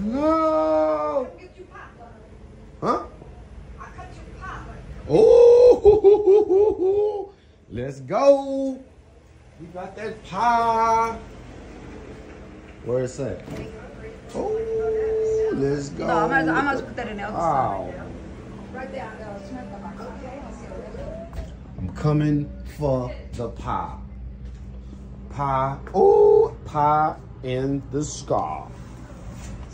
No. Get you pop. Huh? I cut you pop. Oh, let's go. We got that pie. Where is that? Oh, let's go. No, I'm gonna, I'm gonna put that in the other Oh. side. Right there. uh, Smith, uh, I'm coming for the pie. Pie. Oh, pie in the sky.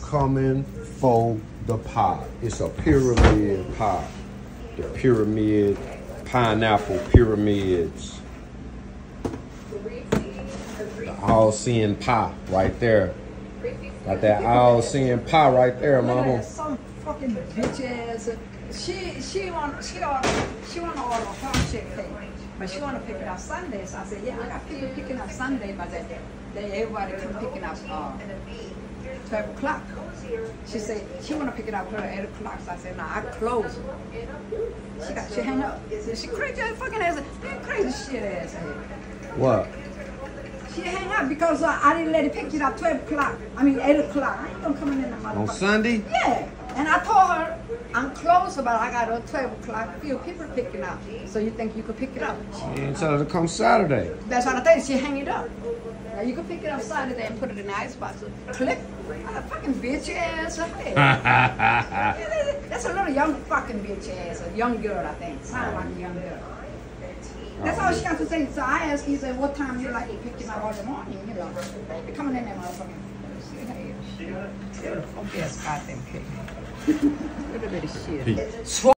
Coming for the pie. It's a pyramid pie. The pyramid, pineapple pyramids. The all seeing pie right there. Got that all seeing pie right there, mama. Some fucking bitch ass. She she want she order she want to order a heart shake cake, but she want to pick it up Sunday. So I said, yeah, I got people picking up Sunday, but they, they everybody come picking up uh, twelve o'clock. She said she want to pick it up her eight o'clock. So I said, no, I close. She got she hang up. She crazy fucking ass. That crazy shit ass. What? She hang up because uh, I didn't let her pick it up twelve o'clock. I mean eight o'clock. I ain't gonna come in the motherfucker. On Sunday? Yeah, and I told her I'm close, but I got a 12 o'clock. Few people picking up, so you think you could pick it up? Tell her to come Saturday. That's what I think. She hang it up. Now you can pick it up Saturday and put it in the icebox. Click. What a fucking bitch ass. That's a little young fucking bitch ass. A young girl, I think. Sound like a young girl. That's all she got to say. So I asked you, said, what time you like to pick up all the morning, you know. Coming in there, motherfucking. Hey, Funk ass goddamn cake. Look at that shit. Peace.